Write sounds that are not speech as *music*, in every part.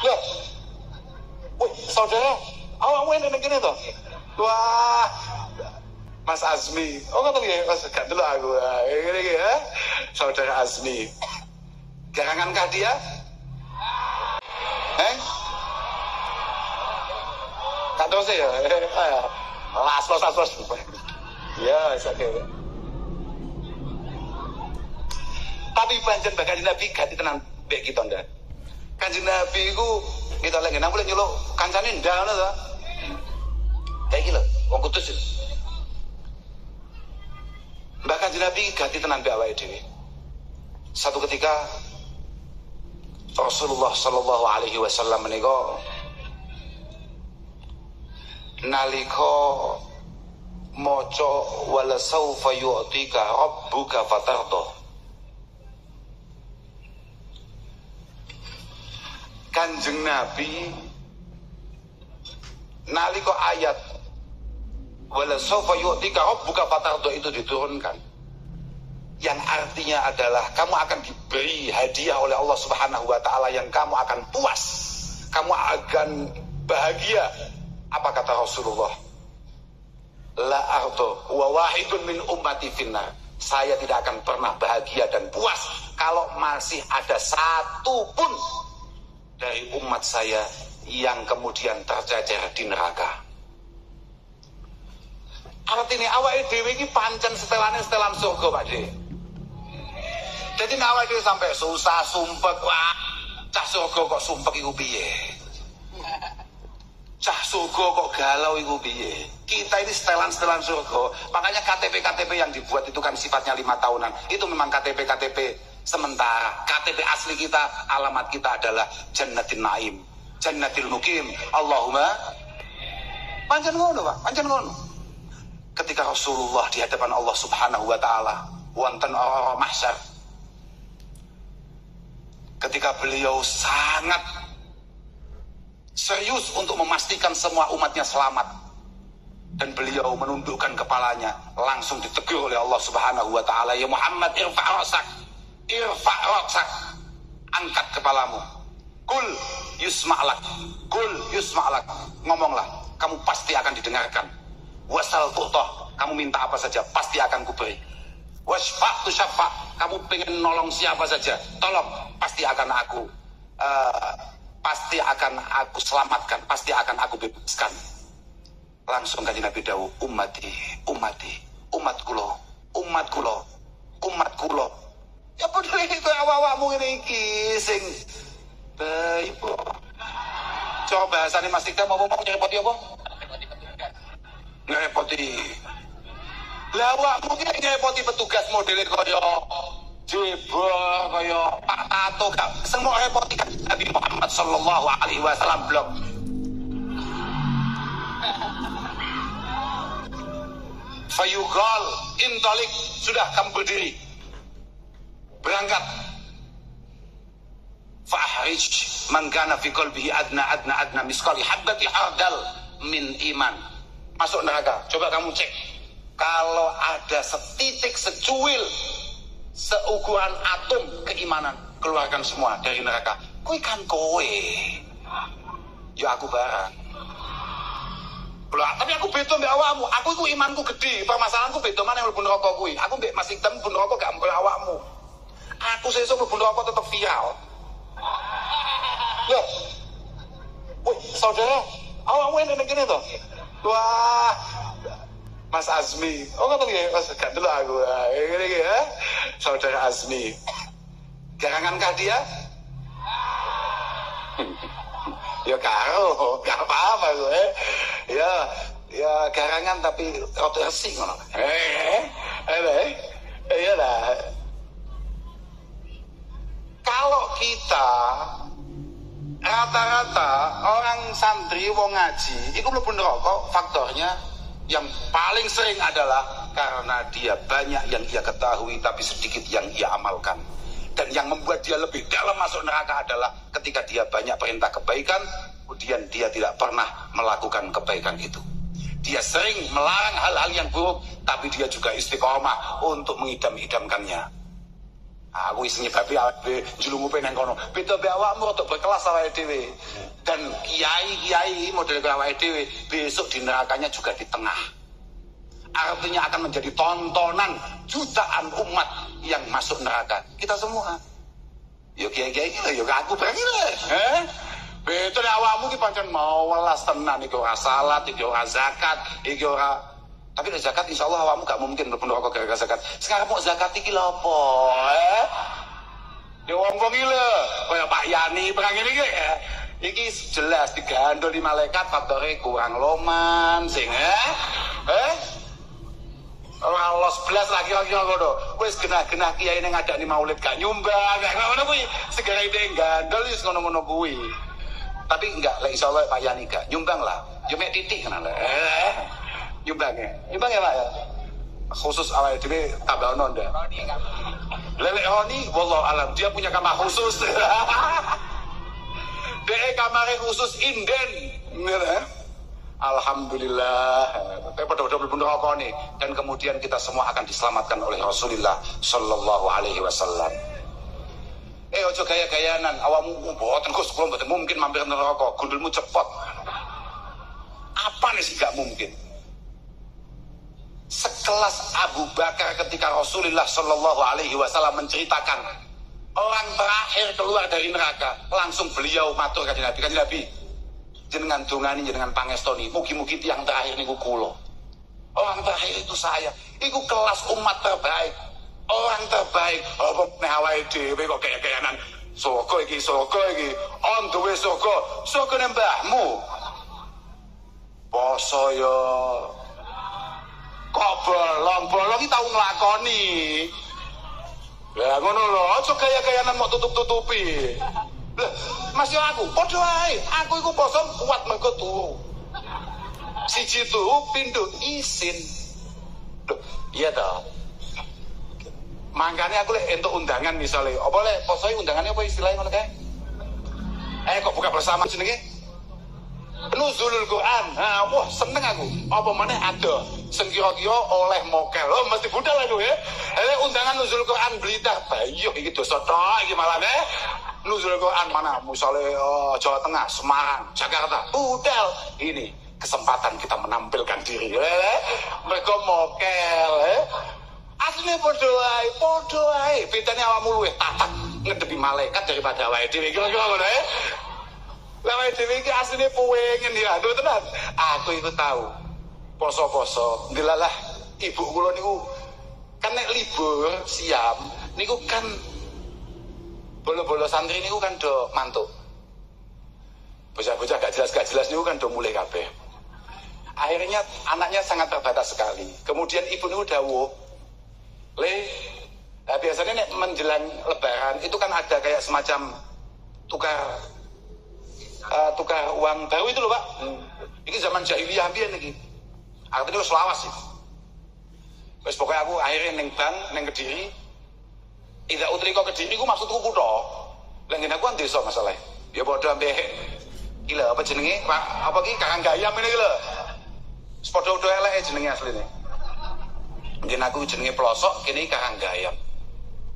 Loh. Wih, saudara, awakmu ini gini toh. Wah, Mas Azmi. Oh, tahu ya, Mas. Gak dulu aku. Ah, Ini gini ya. Saudara Azmi. Garangan kah dia? Eh? Gak terus ya? Eh, ah, Las, los, las, los. Ya, it's okay. Tapi pancen bakal Nabi ganti tenan mbek kita ndak. Kanjeng Nabi iku kita lagi nang boleh nyeluk kancane ngono to. Kayak gitu, wong kudus itu. Mbak Kanjeng Nabi ganti tenan mbek awake dhewe. Satu ketika Rasulullah Shallallahu Alaihi Wasallam menika nalika maca wala saufa yu'tika rabbuka fatardah Kanjeng Nabi nalika ayat wala sawfa yu'tika rabbuka fatardo itu diturunkan. Yang artinya adalah kamu akan diberi hadiah oleh Allah Subhanahu wa taala yang kamu akan puas kamu akan bahagia. Apa kata Rasulullah? La ardo wa wahidun min ummati finnar. Saya tidak akan pernah bahagia dan puas kalau masih ada satu pun dari umat saya yang kemudian tercecer di neraka. Artinya awak dhewe iki pancen setelane setelan surga, Pak De. Jadi awak dhewe sampai susah sumpek, wah, cah surga kok sumpek iku piye? Cah surga kok galau iku piye? Kita ini setelan-setelan surga. Makanya KTP-KTP yang dibuat itu kan sifatnya lima tahunan. Itu memang KTP-KTP Sementara KTP asli kita, alamat kita adalah Jannatin Naim, Jannatil Mukim. Allahumma panjang ngono, Pak. Panjang ngono. Ketika Rasulullah di hadapan Allah Subhanahu wa taala, wonten orang mahsyar. Ketika beliau sangat serius untuk memastikan semua umatnya selamat dan beliau menundukkan kepalanya langsung ditegur oleh Allah Subhanahu wa taala ya Muhammad irfa' rasak irfa roksak angkat kepalamu. Kul yusma'lak kul yusma'lak ngomonglah. Kamu pasti akan didengarkan. Wasal tutoh. Kamu minta apa saja pasti akan kuberi. Wasfa tu syafa kamu pengen nolong siapa saja tolong. Pasti akan aku uh, pasti akan aku selamatkan. Pasti akan aku bebaskan. Langsung kaji Nabi Dawu umati umati umat kulo umat kulo umat kulo Ya peduli itu awak-awakmu ini iki sing ibu. Coba bahasane Mas Tika mau ngomong ngerepoti apa? Ngerepoti. Lah awakmu iki ngerepoti petugas modele kaya jebol kaya Pak Tato gak semua repoti kan Nabi Muhammad sallallahu alaihi wasallam blok. Fayugal intalik sudah kamu berdiri berangkat. Fahrij man kana fi qalbihi adna adna adna miskali habbati hardal min iman. Masuk neraka. Coba kamu cek. Kalau ada setitik secuil seukuran atom keimanan keluarkan semua dari neraka. Kui kan kowe. Ya aku barang. Lah, tapi aku beda mbak awakmu. Aku itu imanku gede. Permasalahanku beda. Mana yang lebih neraka kui. Aku mbak masih tem pun rokok gak mbak awakmu aku sesuk mlebu neraka tetep viral. Loh. Wih, saudara, awakmu ini gini toh. Wah, Mas Azmi. Oh, tahu ya, Mas. Gak aku. Ini gini ya. Saudara Azmi. Garangan kah dia? *laughs* ya karo, gak apa-apa gue. Ya, ya garangan tapi roti resi ngono. Eh, eh, eh, iya lah santri wong ngaji itu belum rokok faktornya yang paling sering adalah karena dia banyak yang ia ketahui tapi sedikit yang ia amalkan. Dan yang membuat dia lebih dalam masuk neraka adalah ketika dia banyak perintah kebaikan kemudian dia tidak pernah melakukan kebaikan itu. Dia sering melarang hal-hal yang buruk tapi dia juga istiqomah untuk mengidam-idamkannya Aku isi nyebabi awake dhewe njlungupe nang kono. Beda be awakmu berkelas awake dhewe. Dan kiai-kiai model kaya awake dhewe besok di nerakanya juga di tengah. Artinya akan menjadi tontonan jutaan umat yang masuk neraka. Kita semua. Yo kiai-kiai iki lho, yo aku berani. Eh? Betul awakmu ki pancen mau welas tenan iki ora salat, iki ora zakat, iki ora tapi nek zakat insya Allah awakmu gak mungkin mlebu neraka gara-gara zakat. Sekarang mau zakat iki lho apa? Eh? Ya wong wong iki kaya Pak Yani perang ini iki ya. Iki jelas digandol di malaikat faktore kurang loman sing eh? Eh? Ora belas lagi lagi ngono. Wis genah-genah kiai ning ngadani maulid gak nyumbang, gak ngono kuwi. Segera ide gandol wis ngono-ngono kuwi. Tapi enggak, lek insyaallah Pak Yani gak nyumbang lah. Yo mek titik kenal. Eh? Nyumbang ya. Nyumbang ya Pak ya. Khusus awal dhewe tambah ono ndak? Lelek Roni, wallahu alam, dia punya kamar khusus. *laughs* Dia kamar khusus inden. Ya? Alhamdulillah. Tapi pada-pada belum rokok nih. Dan kemudian kita semua akan diselamatkan oleh Rasulullah Sallallahu Alaihi Wasallam. Eh ojo gaya-gayanan, awakmu boten Gus, kula mboten mungkin mampir neraka, gundulmu cepot. Apa nih sih gak mungkin? Sekelas Abu Bakar ketika Rasulullah Shallallahu Alaihi Wasallam menceritakan orang terakhir keluar dari neraka, langsung beliau matur kajian Nabi, kajian Nabi, jenengan dungani jenengan pangestoni, mugi-mugi tiang terakhir niku kulo. Orang terakhir itu saya, itu kelas umat terbaik, orang terbaik. Apa nek dhewe kok kaya-kayanan Soko iki, soko iki, on way soko, soko mbahmu. Poso yo kok bolong? Bolong iki tau nglakoni. Lah ngono lho. Aja gaya-gayanan mau tutup-tutupi. Lah Mas yo aku padha ae aku iku poso kuat mergo turu siji turu isin. Iya toh Makanya aku lek entuk undangan misalnya, apa lek poso undangannya apa istilahnya ngono kae? Eh kok buka bersama jenenge? Nuzulul Quran. Nah, wah seneng aku. Apa mana ada sing kira-kira oleh mokel. Oh, mesti budal aku ya. Eh undangan Nuzulul Quran Blitar. Bayo iki dosa tok iki malah eh. Nuzulul Quran mana? Misalnya oh, Jawa Tengah, Semarang, Jakarta. Budal. Ini kesempatan kita menampilkan diri. Eh, mereka mokel eh. Aslinya podo ae, podo ae. Bedane awakmu luwih tatak ngedepi malaikat daripada awake dhewe. Kira-kira ngono ya. Lama dhewe iki pengen ya, tuh tenan. Aku itu tahu. Poso-poso, ndelalah ibu kula niku kan nek libur siam niku kan bolo-bolo santri niku kan do mantuk. Bocah-bocah gak jelas gak jelas niku kan do mulai kabeh. Akhirnya anaknya sangat terbatas sekali. Kemudian ibu niku dawuh, "Le, nah biasanya nek menjelang lebaran itu kan ada kayak semacam tukar uh, tukar uang baru itu loh pak hmm. ini zaman jahiliyah biar nih artinya itu sih. Wes pokoknya aku akhirnya neng bank neng kediri. Tidak utri kok kediri aku maksudku kudo lagi aku desa masalah ya bodoh ambil gila apa jenenge? Pak apa ki kakang gayam ini gila sepodo udah elek jenenge asli mungkin aku jenenge pelosok kini kakang gayam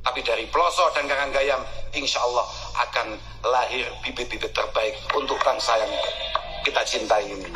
tapi dari pelosok dan kakang gayam insya Allah akan lahir bibit-bibit terbaik untuk bangsa yang kita cintai ini.